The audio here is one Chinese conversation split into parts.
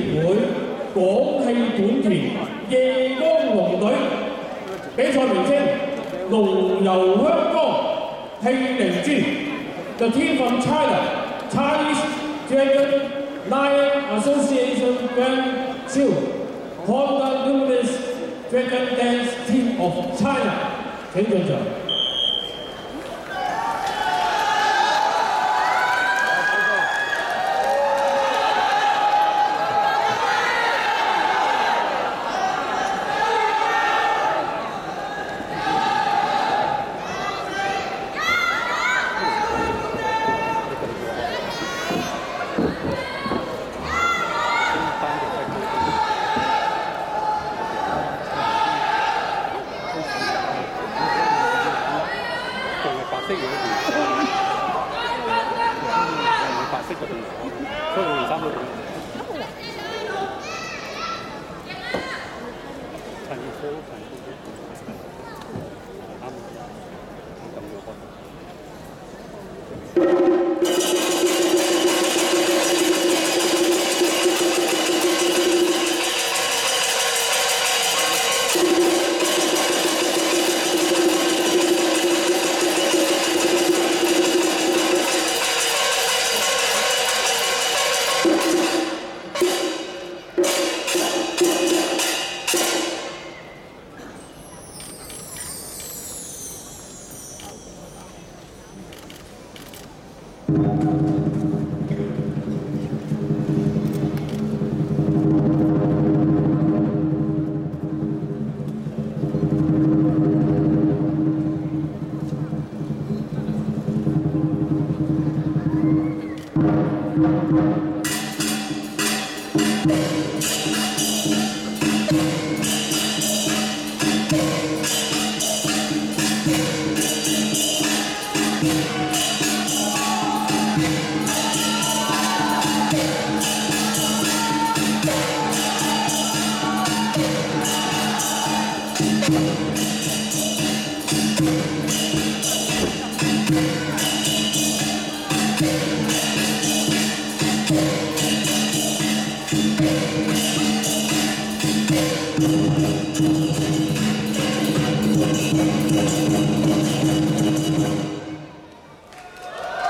協會廣戲短團夜光龍隊，比賽名稱《龍遊香江戲靈珠》。The team from China, Chinese Dragon Lion Association Grand Two, Honda Luminous Dragon Dance Team of China，请进场。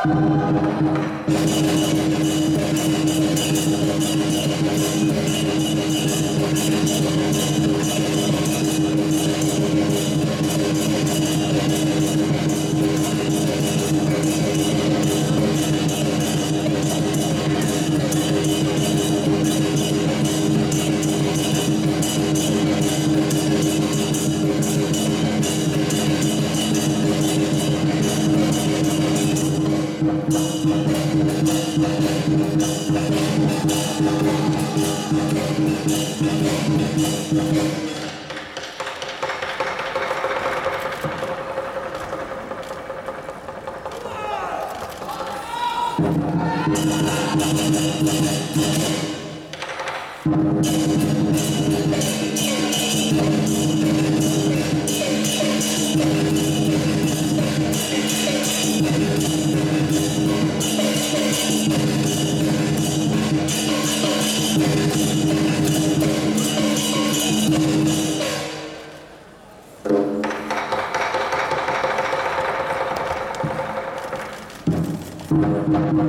Thank you. Thank you.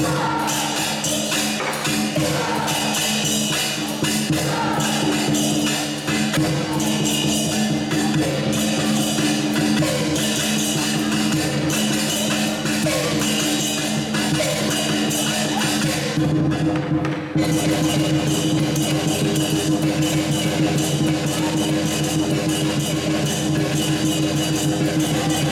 Yeah! Thank you.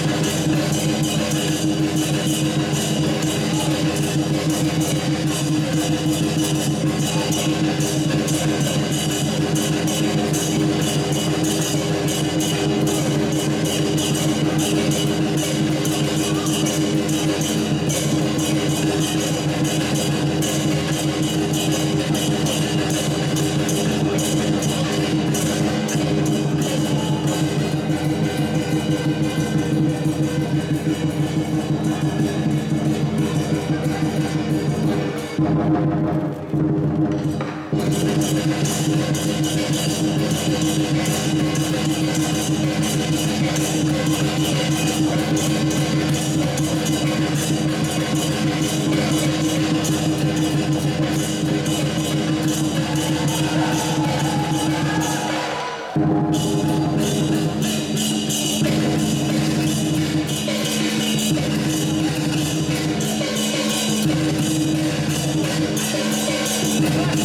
Yeah.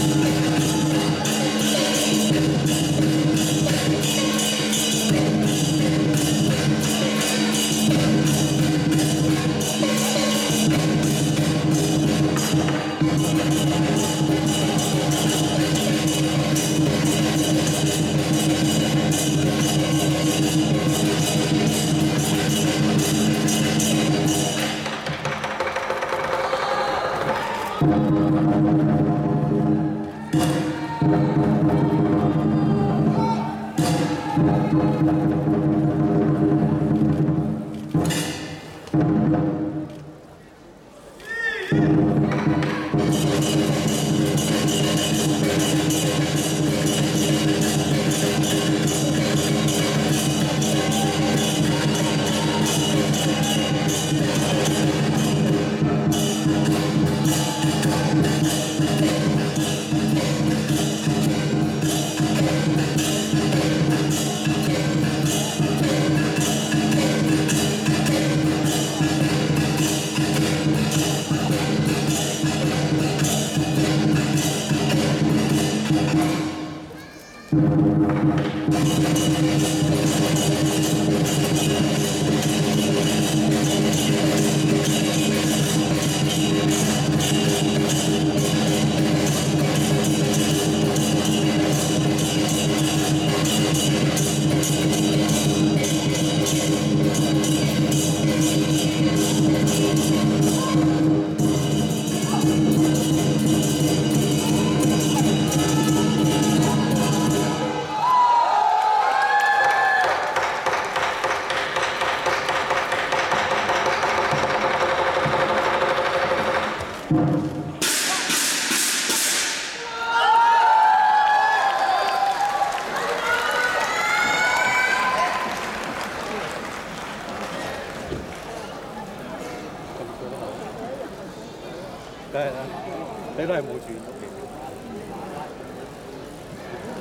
係冇轉。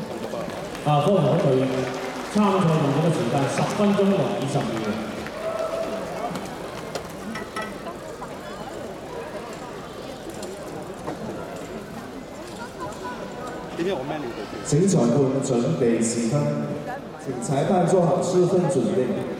咁多啊！啊，科學隊參賽用嘅時間十分鐘同二十秒。點解我 menu 度轉？请裁判准备时分，请裁判做好失分准备。